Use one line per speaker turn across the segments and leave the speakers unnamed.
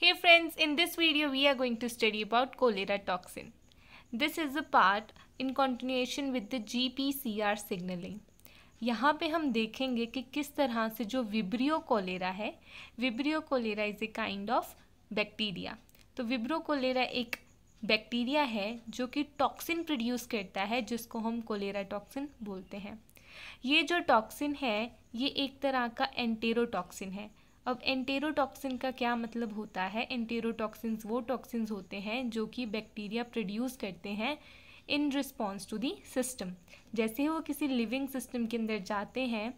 Hey friends, in this video we are going to study about cholera toxin. This is a part in continuation with the GPCR signaling. यहाँ पे हम देखेंगे कि किस तरह से जो विब्रियो कोलेरा है Vibrio cholera is a kind of bacteria तो विब्रो कोलेरा एक बैक्टीरिया है जो कि टॉक्सिन प्रोड्यूस करता है जिसको हम कोलेरा टॉक्सिन बोलते हैं ये जो टॉक्सिन है ये एक तरह का एंटेरोटॉक्सिन है अब एंटेरोटॉक्सिन का क्या मतलब होता है? एंटेरोटॉक्सिन्स वो टॉक्सिन्स होते हैं जो कि बैक्टीरिया प्रोड्यूस करते हैं in response to the system जैसे ही वो किसी लिविंग सिस्टम के अंदर जाते हैं,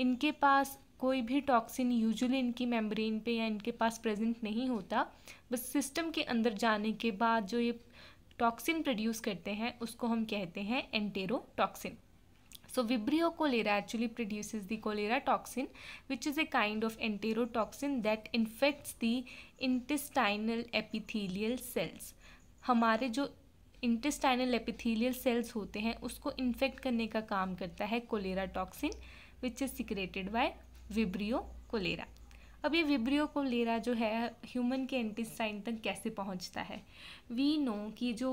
इनके पास कोई भी टॉक्सिन यूजुअली इनकी मेम्ब्रेन पे या इनके पास प्रेजेंट नहीं होता, बस सिस्टम के अंदर जाने के बाद जो ये टॉक्सिन प्रोड्यूस करते हैं, उसको हम कहते हैं enterotoxin so Vibrio cholera actually produce the cholera toxin which is a kind of enterotoxin that infects the intestinal epithelial cells हमारे जो इंटेस्टाइनल एपिथीलियल सेल्स होते हैं, उसको इन्फेक्ट करने का काम करता है cholera toxin which is secreted by Vibrio cholera अब ये विब्रियो कोलेरा जो है ह्यूमन के इंटेस्टाइन तक कैसे पहुँचता है? वी नो कि जो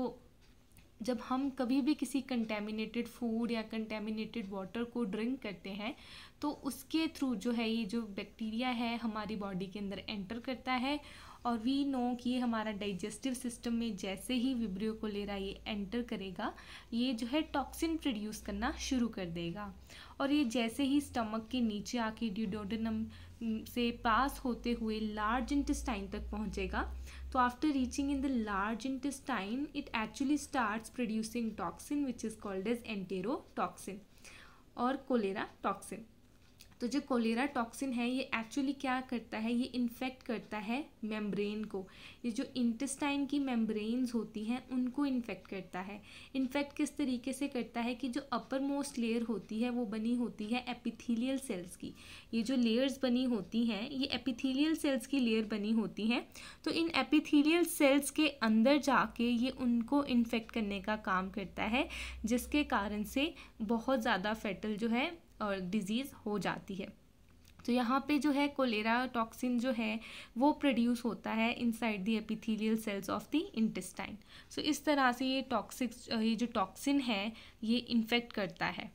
जब हम कभी भी किसी कंटेमिनेटेड फ़ूड या कंटेमिनेटेड वाटर को ड्रिंक करते हैं तो उसके थ्रू जो है ये जो बैक्टीरिया है हमारी बॉडी के अंदर एंटर करता है और वी नो कि ये हमारा डाइजेस्टिव सिस्टम में जैसे ही विब्रियो को ले रहा ये एंटर करेगा, ये जो है टॉक्सिन प्रोड्यूस करना शुरू कर देगा। और ये जैसे ही स्टमक के नीचे आके ड्यूडोडनम से पास होते हुए लार्ज इंटेस्टाइन तक पहुंचेगा So after reaching in the large intestine, it actually starts producing toxin which is called as enterotoxin or cholera toxin. तो जो कोलेरा टॉक्सिन है, ये एक्चुअली क्या करता है? ये इन्फेक्ट करता है मेम्ब्रेन को। ये जो इंटेस्टाइन की मेम्ब्रेन्स होती हैं, उनको इन्फेक्ट करता है। इन्फेक्ट किस तरीके से करता है कि जो अपर मोस्ट लेयर होती है, वो बनी होती है एपिथीलियल सेल्स की। ये जो लेयर्स बनी होती हैं, ये एपिथीलियल सेल्स की लेयर बनी होती हैं। तो इन एपिथीलियल सेल्स के अंदर जाके ये उनको इन्फेक्ट करने का काम करता है, जिसके कारण से बहुत ज़्यादा फेटल जो है डिज़ीज़ हो जाती है। तो यहाँ पे जो है कोलेरा टॉक्सिन जो है, वो प्रोड्यूस होता है inside the epithelial cells of the intestine so इस तरह से ये टॉक्सिक ये जो टॉक्सिन है, ये इन्फेक्ट करता है।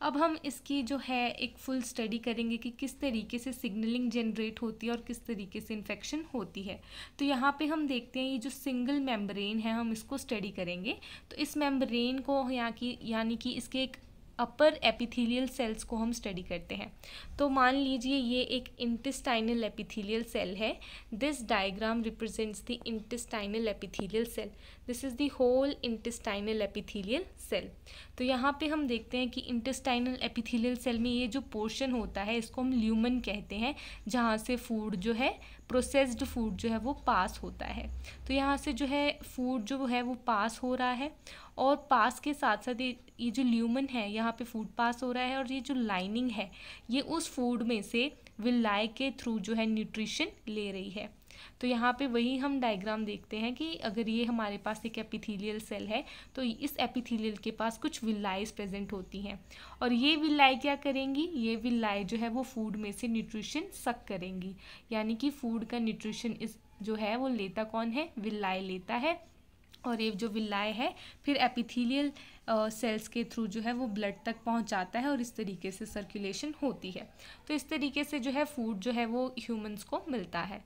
अब हम इसकी जो है एक फुल स्टडी करेंगे कि किस तरीके से सिग्नलिंग जनरेट होती है और किस तरीके से इन्फेक्शन होती है। तो यहाँ पे हम देखते हैं ये जो सिंगल मेम्ब्रेन है, हम इसको स्टडी करेंगे। तो इस मेम्ब्रेन को यहाँ की, यानी कि इसके एक अपर एपिथेलियल सेल्स को हम स्टडी करते हैं। तो मान लीजिए ये एक इंटेस्टाइनल एपिथेलियल सेल है। This diagram represents the intestinal epithelial cell this is the whole intestinal epithelial cell तो यहाँ पे हम देखते हैं कि इंटेस्टाइनल एपिथेलियल सेल में ये जो पोर्शन होता है, इसको हम ल्यूमन कहते हैं, जहाँ से फ़ूड जो है प्रोसेस्ड फ़ूड जो है, वो पास होता है। तो यहाँ से जो है फ़ूड जो है, वो पास हो रहा है और पास के साथ साथ ये जो ल्यूमन है, यहाँ पे फ़ूड पास हो रहा है और ये जो लाइनिंग है, ये उस फ़ूड में से विलाई के थ्रू जो है न्यूट्रिशन ले रही है। तो यहाँ पे वही हम डायग्राम देखते हैं कि अगर ये हमारे पास एक एपिथेलियल सेल है तो इस एपिथेलियल के पास कुछ विलाइज प्रेजेंट होती हैं। और ये विलाई क्या करेंगी? ये विलाई जो है वो फ़ूड में से न्यूट्रिशन सक करेंगी। यानी कि फ़ूड का न्यूट्रिशन इस जो है वो लेता कौन है? विलाई लेता है। और ये जो विलाय है, फिर एपिथेलियल सेल्स के थ्रू जो है वो ब्लड तक पहुँच जाता है और इस तरीके से सर्कुलेशन होती है। तो इस तरीके से जो है फ़ूड जो है वो ह्यूमंस को मिलता है।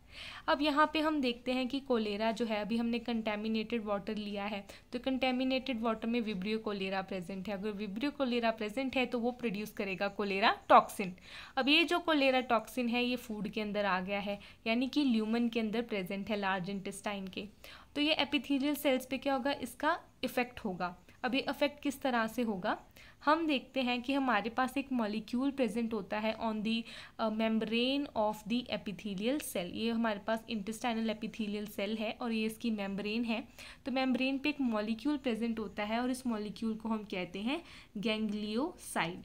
अब यहाँ पे हम देखते हैं कि कोलेरा जो है, अभी हमने कंटेमिनेटेड वाटर लिया है तो कंटेमिनेटेड वाटर में विब्रियो कोलेरा प्रेजेंट है। अगर विब्रियो कोलेरा प्रेजेंट है तो वो प्रोड्यूस करेगा कोलेरा टॉक्सिन अब ये जो कोलेरा टॉक्सिन है, ये फ़ूड के अंदर आ गया है, यानी कि ल्यूमन के अंदर प्रेजेंट है लार्ज इंटेस्टाइन के। तो ये एपिथेलियल सेल्स पे क्या होगा? इसका इफ़ेक्ट होगा। अब ये अफेक्ट किस तरह से होगा? हम देखते हैं कि हमारे पास एक मॉलिक्यूल प्रेजेंट होता है on the membrane of the epithelial cell ये हमारे पास इंटेस्टाइनल एपिथेलियल सेल है और ये इसकी मेम्ब्रेन है। तो मेम्ब्रेन पे एक मॉलिक्यूल प्रेजेंट होता है और इस मॉलिक्यूल को हम कहते हैं गैंग्लियोसाइड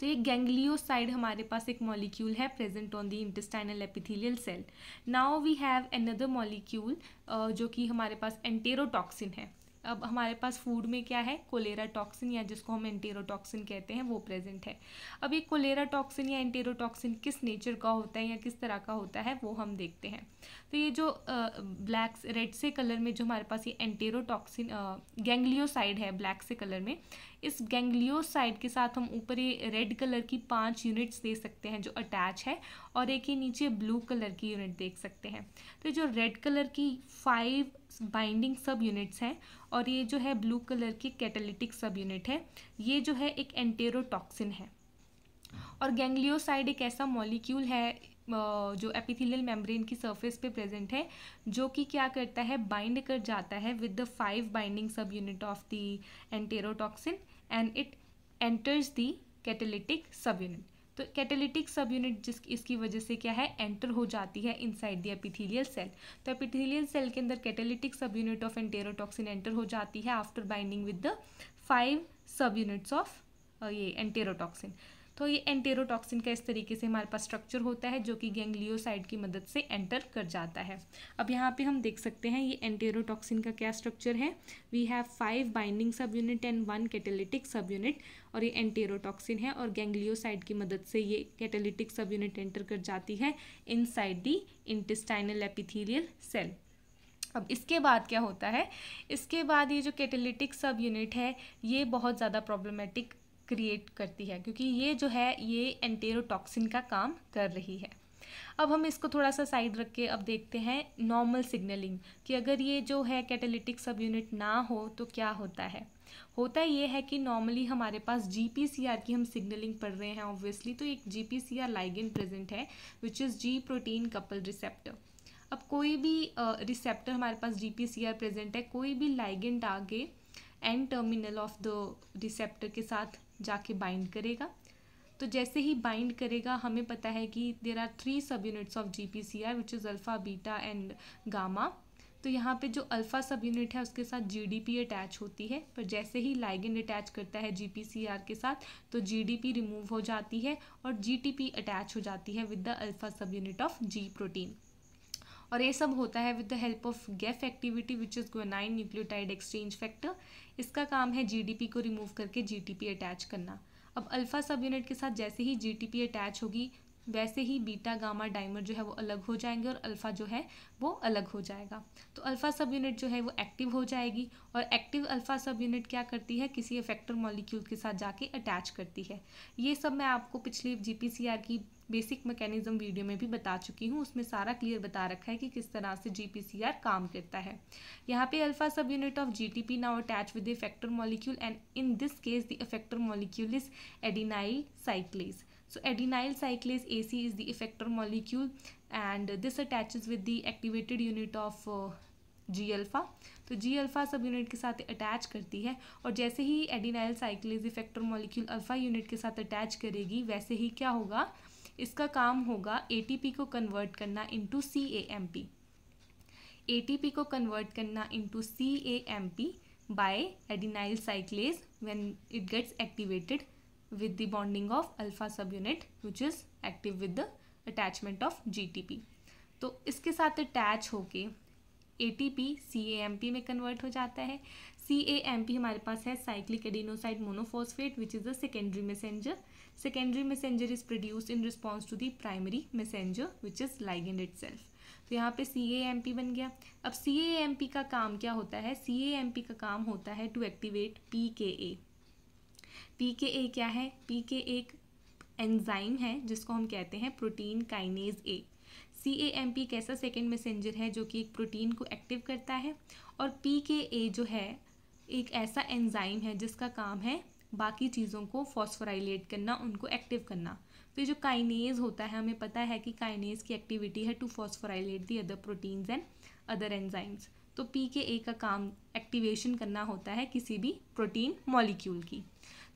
तो ये गैंग्लियोसाइड हमारे पास एक मॉलिक्यूल है present on the intestinal epithelial cell now we have another molecule जो कि हमारे पास एंटेरोटॉक्सिन है। अब हमारे पास फ़ूड में क्या है? कोलेरा टॉक्सिन या जिसको हम एंटेरोटॉक्सिन कहते हैं, वो प्रेजेंट है। अब ये कोलेरा टॉक्सिन या एंटेरोटॉक्सिन किस नेचर का होता है या किस तरह का होता है, वो हम देखते हैं। तो ये जो ब्लैक रेड से कलर में जो हमारे पास ये एंटेरोटॉक्सिन गैंग्लियोसाइड है ब्लैक से कलर में इस गैंग्लियोसाइड के साथ हम ऊपर ये रेड कलर की पाँच यूनिट्स दे सकते हैं जो अटैच है और एक ही नीचे ब्लू कलर की यूनिट देख सकते हैं। तो जो रेड कलर की फाइव बाइंडिंग सब यूनिट्स हैं और ये जो है ब्लू कलर की कैटालिटिक सब यूनिट है, ये जो है एक एंटेरोटॉक्सिन है। और गैंग्लियोसाइड एक ऐसा मॉलिक्यूल है जो एपिथेलियल मेम्ब्रेन की सरफेस पे प्रेजेंट है, जो कि क्या करता है बाइंड कर जाता है with the five binding subunit of the enterotoxin and it enters the catalytic subunit तो कैटेलिटिक सब यूनिट जिस, इसकी वजह से क्या है? एंटर हो जाती है इनसाइड द एपिथेलियल सेल तो एपिथेलियल सेल के अंदर कैटेलिटिक सब यूनिट ऑफ़ एंटेरोटॉक्सिन एंटर हो जाती है after binding with the five subunits of ये एंटेरोटॉक्सिन तो ये एंटेरोटॉक्सिन का इस तरीके से हमारे पास स्ट्रक्चर होता है, जो कि गैंग्लियोसाइड की मदद से एंटर कर जाता है। अब यहाँ पे हम देख सकते हैं ये एंटेरोटॉक्सिन का क्या स्ट्रक्चर है। We have five binding subunit and one catalytic subunit और ये एंटेरोटॉक्सिन है और गैंग्लियोसाइड की मदद से ये कैटेलिटिक सब यूनिट एंटर कर जाती है inside the intestinal epithelial cell अब इसके बाद क्या होता है? इसके बाद ये जो कैटेलिटिक सब यूनिट है, ये बहुत ज़्यादा प्रॉब्लमेटिक क्रिएट करती है क्योंकि ये जो है ये एंटेरोटॉक्सिन का काम कर रही है। अब हम इसको थोड़ा सा साइड रख के अब देखते हैं नॉर्मल सिग्नलिंग कि अगर ये जो है कैटेलिटिक सब यूनिट ना हो तो क्या होता है? होता ये है कि नॉर्मली हमारे पास जीपीसीआर की हम सिग्नलिंग पढ़ रहे हैं ऑब्वियसली तो एक जी पी लाइगेन प्रेजेंट है which is G protein couple receptor अब कोई भी रिसेप्टर uh, हमारे पास G P C R present है कोई भी लाइगेंट आगे end terminal of the receptor के साथ जाके बाइंड करेगा। तो जैसे ही बाइंड करेगा, हमें पता है कि there are three subunits of G P C R which is alpha beta and gamma तो यहाँ पे जो अल्फ़ा सब यूनिट है, उसके साथ जी डी पी अटैच होती है। पर जैसे ही लाइगेंड अटैच करता है जी पी सी आर के साथ तो जी डी पी रिमूव हो जाती है और जी टी पी अटैच हो जाती है with the alpha subunit of G protein और ये सब होता है with the help of GEF activity which is guanine nucleotide exchange factor इसका काम है जीडीपी को रिमूव करके जीटीपी अटैच करना। अब अल्फ़ा सब यूनिट के साथ जैसे ही जीटीपी अटैच होगी, वैसे ही बीटा गामा डाइमर जो है वो अलग हो जाएँगे और अल्फ़ा जो है वो अलग हो जाएगा। तो अल्फ़ा सब यूनिट जो है वो एक्टिव हो जाएगी और एक्टिव अल्फ़ा सब यूनिट क्या करती है? किसी इफेक्टर मॉलिक्यूल के साथ जाके अटैच करती है। ये सब मैं आपको पिछली जी की बेसिक मैकेनिज्म वीडियो में भी बता चुकी हूँ। उसमें सारा क्लियर बता रखा है कि किस तरह से जीपीसीआर काम करता है। यहाँ पे alpha subunit of G T P now attach with the effector molecule and in this case the effector molecule is adenyl cyclase so adenyl cyclase AC is the effector molecule and this attaches with the activated unit of uh, G alpha तो G alpha सब unit के साथ attach करती है और जैसे ही adenyl cyclase effector molecule alpha unit के साथ अटैच करेगी वैसे ही क्या होगा? इसका काम होगा एटीपी को कन्वर्ट करना into C A M P ATP को कन्वर्ट करना into C A M P by adenyl cyclase when it gets activated with with the bonding of alpha subunit, which is active with the attachment of GTP. तो इसके साथ attach होके A T P A M P में convert हो जाता है A P हमारे पास है cyclic adenosine monophosphate which is the secondary messenger secondary messenger is produce in response to the primary messenger which is ligand itself तो यहाँ पे सी ए एम पी बन गया। अब सी ए एम पी का काम क्या होता है? सी ए एम पी का काम होता है to activate P K A P K ए क्या है? पी के एक एंजाइम है, जिसको हम कहते हैं protein kinase A C A M P कैसा सेकेंड मैसेंजर है, जो कि एक प्रोटीन को एक्टिव करता है? और पी के ए जो है, एक ऐसा एंजाइम है जिसका काम है बाकी चीज़ों को फॉस्फोराइलेट करना, उनको एक्टिव करना। फिर जो काइनेज होता है, हमें पता है कि काइनेज की एक्टिविटी है to phosphorylate the other proteins and other enzymes तो पी के ए का काम एक्टिवेशन करना होता है किसी भी प्रोटीन मॉलिक्यूल की।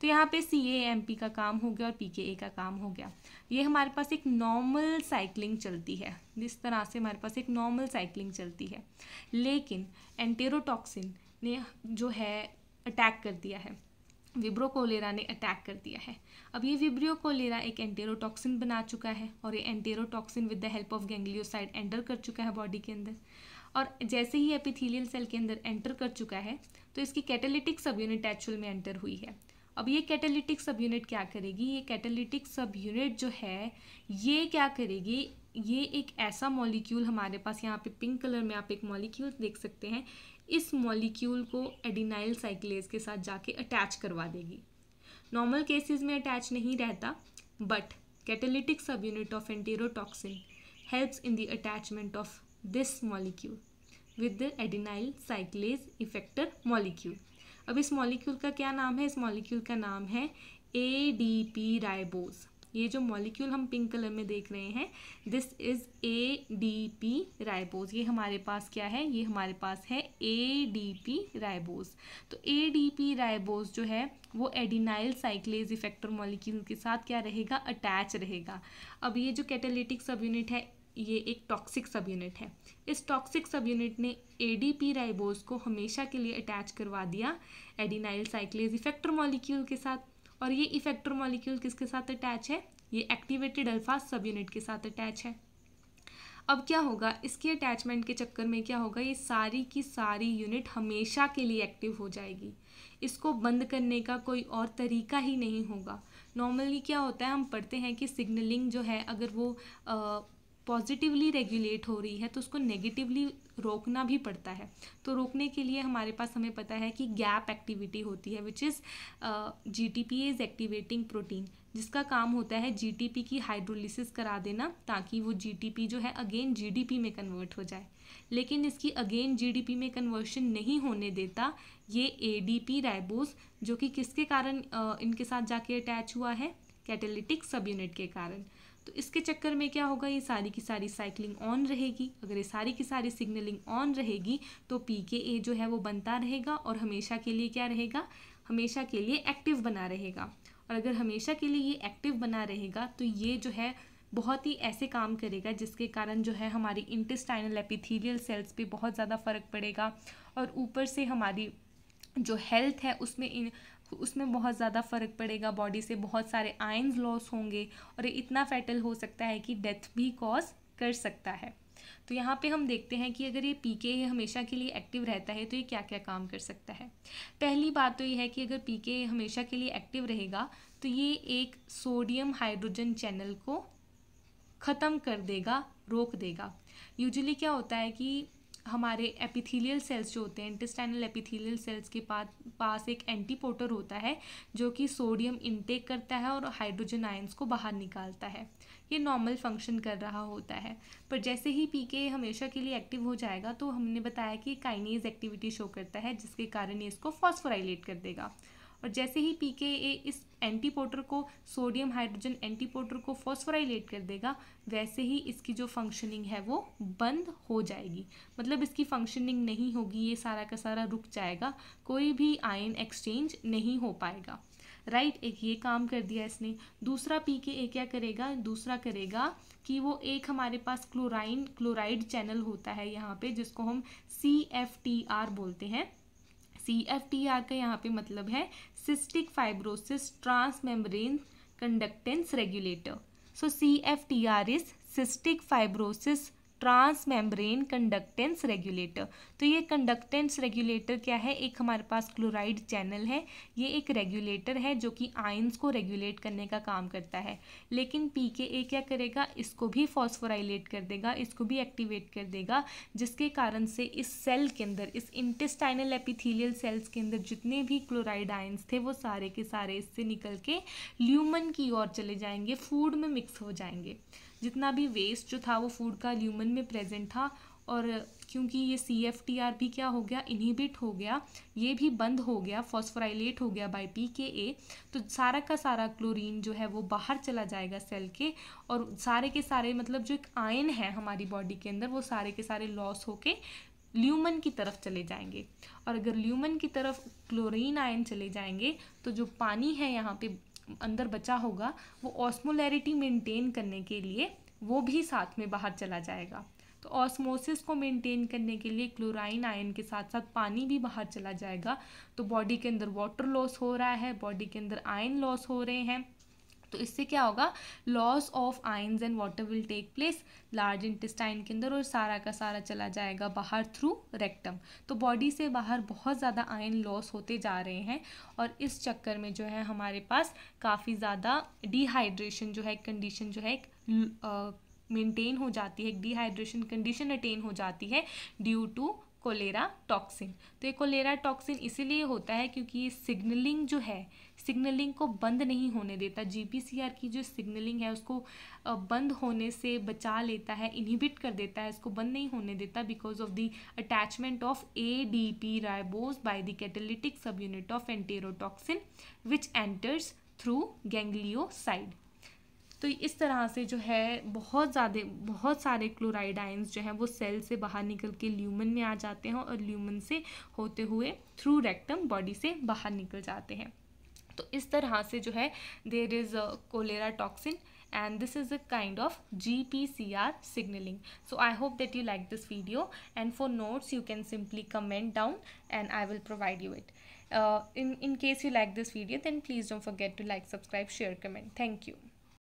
तो यहाँ पे सी ए एम पी का काम हो गया और पी के ए का काम हो गया। ये हमारे पास एक नॉर्मल साइकिलिंग चलती है। जिस तरह से हमारे पास एक नॉर्मल साइकिलिंग चलती है। लेकिन एंटेरोटॉक्सिन ने जो है अटैक कर दिया है। विब्रो कोलेरा ने अटैक कर दिया है। अब ये विब्रियो कोलेरा एक एंटेरोटॉक्सिन बना चुका है और ये enterotoxin with the help of ganglioside enter कर चुका है बॉडी के अंदर। और जैसे ही एपिथीलियल सेल के अंदर एंटर कर चुका है तो इसकी कैटेलिटिक सब यूनिट एक्चुअल में एंटर हुई है। अब ये कैटेलिटिक सब यूनिट क्या करेगी? ये कैटेलिटिक सब यूनिट जो है, ये क्या करेगी? ये एक ऐसा मॉलिक्यूल हमारे पास यहाँ पे पिंक कलर में आप एक मॉलिक्यूल देख सकते हैं। इस मॉलिक्यूल को एडिनाइल साइक्लेज के साथ जाके अटैच करवा देगी। नॉर्मल केसेस में अटैच नहीं रहता but catalytic subunit of enterotoxin helps in the attachment of this molecule with the adenyl cyclase effector molecule अब इस मॉलिक्यूल का क्या नाम है? इस मॉलिक्यूल का नाम है ए डी पी राइबोज ये जो मॉलिक्यूल हम पिंक कलर में देख रहे हैं this is A D P ribose ये हमारे पास क्या है? ये हमारे पास है ए डी पी राइबोज तो ए डी पी राइबोज जो है, वो एडिनाइल साइक्लेज इफेक्टर मॉलिक्यूल के साथ क्या रहेगा? अटैच रहेगा. अब ये जो कैटेलिटिक सब यूनिट है, ये एक टॉक्सिक सब यूनिट है. इस टॉक्सिक सब यूनिट ने एडीपी राइबोज को हमेशा के लिए अटैच करवा दिया एडिनाइल साइक्लेज इफेक्टर मॉलिक्यूल के साथ. और ये इफेक्टर मॉलिक्यूल किसके साथ अटैच है? ये एक्टिवेटेड अल्फ़ा सब यूनिट के साथ अटैच है। अब क्या होगा? इसके अटैचमेंट के चक्कर में क्या होगा? ये सारी की सारी यूनिट हमेशा के लिए एक्टिव हो जाएगी। इसको बंद करने का कोई और तरीका ही नहीं होगा। नॉर्मली क्या होता है? हम पढ़ते हैं कि सिग्नलिंग जो है, अगर वो पॉजिटिवली रेगुलेट हो रही है तो उसको नेगेटिवली रोकना भी पड़ता है। तो रोकने के लिए हमारे पास हमें पता है कि गैप एक्टिविटी होती है which is G T P is activating protein जिसका काम होता है जी टी पी की हाइड्रोलिसिस करा देना, ताकि वो जी टी पी जो है अगेन जी डी पी में कन्वर्ट हो जाए। लेकिन इसकी अगेन जी डी पी में कन्वर्शन नहीं होने देता, ये ए डी पी राइबोस जो कि किसके कारण इनके साथ जाके अटैच हुआ है? कैटेलिटिक सब यूनिट के कारण। तो इसके चक्कर में क्या होगा? ये सारी की सारी साइकिलिंग ऑन रहेगी। अगर ये सारी की सारी सिग्नलिंग ऑन रहेगी तो पी के ए जो है वो बनता रहेगा और हमेशा के लिए क्या रहेगा? हमेशा के लिए एक्टिव बना रहेगा। और अगर हमेशा के लिए ये एक्टिव बना रहेगा तो ये जो है बहुत ही ऐसे काम करेगा जिसके कारण जो है हमारी इंटेस्टाइनल एपिथीलियल सेल्स पे बहुत ज़्यादा फ़र्क पड़ेगा। और ऊपर से हमारी जो हेल्थ है, उसमें इन उसमें बहुत ज़्यादा फ़र्क पड़ेगा बॉडी से बहुत सारे आयन्स लॉस होंगे और ये इतना फैटल हो सकता है कि डेथ भी कॉज कर सकता है। तो यहाँ पे हम देखते हैं कि अगर ये पी के हमेशा के लिए एक्टिव रहता है तो ये क्या क्या काम कर सकता है। पहली बात तो ये है कि अगर पी के हमेशा के लिए एक्टिव रहेगा तो ये एक सोडियम हाइड्रोजन चैनल को ख़त्म कर देगा, रोक देगा। यूजुअली क्या होता है कि हमारे एपिथीलियल सेल्स जो होते हैं, इंटेस्टाइनल एपिथीलियल सेल्स के पास पास एक एंटीपोटर होता है, जो कि सोडियम इनटेक करता है और हाइड्रोजन आयंस को बाहर निकालता है। ये नॉर्मल फ़ंक्शन कर रहा होता है। पर जैसे ही पीके हमेशा के लिए एक्टिव हो जाएगा तो हमने बताया कि काइनेज एक्टिविटी शो करता है, जिसके कारण ये इसको फॉस्फोराइलेट कर देगा। और जैसे ही पी के ए इस एंटीपोटर को सोडियम हाइड्रोजन एंटीपोटर को फॉस्फोराइलेट कर देगा वैसे ही इसकी जो फंक्शनिंग है वो बंद हो जाएगी। मतलब इसकी फंक्शनिंग नहीं होगी ये सारा का सारा रुक जाएगा कोई भी आयन एक्सचेंज नहीं हो पाएगा। राइट right, एक ये काम कर दिया इसने। दूसरा पी के ए क्या करेगा? दूसरा करेगा कि वो एक हमारे पास क्लोराइन क्लोराइड चैनल होता है यहाँ पे जिसको हम सी एफ़ टी आर बोलते हैं। सी एफ़ टी आर का यहाँ पे मतलब है cystic fibrosis transmembrane conductance regulator. So CFTR is cystic fibrosis are is cystic fibrosis transmembrane conductance regulator. तो ये कंडक्टेंस रेगुलेटर क्या है? एक हमारे पास क्लोराइड चैनल है। ये एक रेगुलेटर है जो कि आयंस को रेगुलेट करने का काम करता है। लेकिन पी के ए क्या करेगा? इसको भी फॉस्फोराइलेट कर देगा, इसको भी एक्टिवेट कर देगा, जिसके कारण से इस सेल के अंदर, इस इंटेस्टाइनल एपिथीलियल सेल्स के अंदर जितने भी क्लोराइड आयंस थे, वो सारे के सारे इससे निकल के ल्यूमन की ओर चले जाएँगे, फ़ूड में मिक्स हो जाएँगे। जितना भी वेस्ट जो था वो फ़ूड का ल्यूमन में प्रेजेंट था और क्योंकि ये सी एफ़ टी आर भी क्या हो गया? इनहिबिट हो गया। ये भी बंद हो गया। फॉस्फोराइलेट हो गया बाई पी के ए तो सारा का सारा क्लोरीन जो है वो बाहर चला जाएगा सेल के और सारे के सारे मतलब जो एक आयन है हमारी बॉडी के अंदर वो सारे के सारे लॉस होके ल्यूमन की तरफ़ चले जाएँगे। और अगर ल्यूमन की तरफ़ क्लोरीन आयन चले जाएँगे तो जो पानी है यहाँ पे अंदर बचा होगा, वो ऑस्मोलैरिटी मेंटेन करने के लिए वो भी साथ में बाहर चला जाएगा। तो ऑस्मोसिस को मेंटेन करने के लिए क्लोराइन आयन के साथ साथ पानी भी बाहर चला जाएगा। तो बॉडी के अंदर वाटर लॉस हो रहा है बॉडी के अंदर आयन लॉस हो रहे हैं। तो इससे क्या होगा? Loss of ions and water will take place large intestine के अंदर और सारा का सारा चला जाएगा बाहर थ्रू रेक्टम तो बॉडी से बाहर बहुत ज़्यादा आयन लॉस होते जा रहे हैं और इस चक्कर में जो है हमारे पास काफ़ी ज़्यादा डिहाइड्रेशन जो है कंडीशन जो है एक मेंटेन हो जाती है, एक डिहाइड्रेशन कंडीशन अटेन हो जाती है ड्यू टू कोलेरा टॉक्सिन। तो ये कोलेरा टॉक्सिन इसीलिए होता है क्योंकि ये सिग्नलिंग जो है, सिग्नलिंग को बंद नहीं होने देता। जीपीसीआर की जो सिग्नलिंग है, उसको बंद होने से बचा लेता है इनहिबिट कर देता है इसको बंद नहीं होने देता because of the attachment of A D P ribose by the catalytic subunit of enterotoxin which enters through ganglioside तो इस तरह से जो है बहुत ज़्यादा बहुत सारे क्लोराइड आइंस जो हैं वो सेल से बाहर निकल के ल्यूमन में आ जाते हैं और ल्यूमन से होते हुए थ्रू रेक्टम बॉडी से बाहर निकल जाते हैं तो इस तरह से जो है there is cholera toxin and this is a kind of GPCR signaling. So I hope that you like this video and for notes you can simply comment down and I will provide you it. Uh, in, in case you like this video then please don't forget to like, subscribe, share, comment. Thank you.